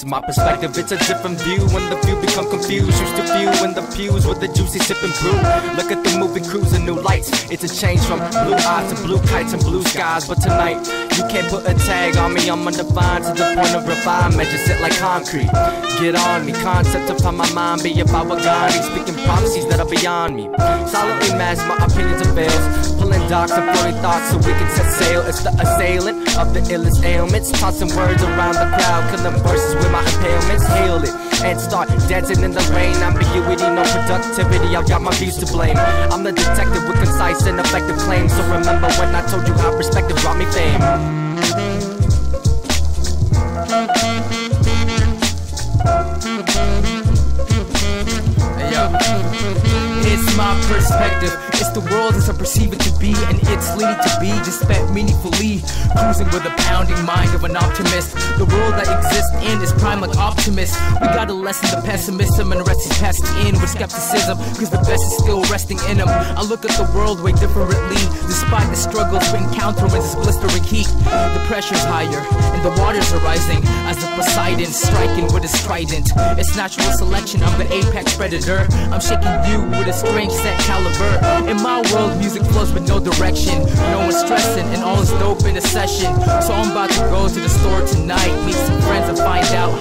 It's my perspective, it's a different view when the few become confused. Used to few in the pews with the juicy sipping brew. Look at the moving crews and new lights. It's a change from blue eyes to blue kites and blue skies. But tonight, you can't put a tag on me. I'm undefined to the point of refinement. Just sit like concrete. Get on me, concept upon my mind be about what God is speaking prophecies that are beyond me. Silently mask my opinions and veils. Pulling docs and floating thoughts so we can set sail. It's the assailant of the illest ailments. Tossing words around the crowd, killing verses with my impalements. Hail it and start dancing in the rain. Ambiguity, no productivity. I've got my views to blame. I'm the detective with concise and effective claims. So remember when I told you how perspective brought me fame. It's my perspective. It's the world as I perceive it to be, and it's leading to be just spent meaningfully. Cruising with a pounding mind of an optimist. The world I exist in is prime like Optimus. We gotta lessen the pessimism and rest his past in with skepticism, cause the best is still resting in him. I look at the world way differently, despite the struggles we encounter in this blistering heat. The pressure's higher, and the waters are rising as the Poseidon striking with his trident. It's natural selection, I'm the apex predator. I'm shaking you with a strange set caliber. In my world, music flows with no direction. No one's stressing, and all is dope in a session. So I'm about to go to the store tonight, meet some friends, and find out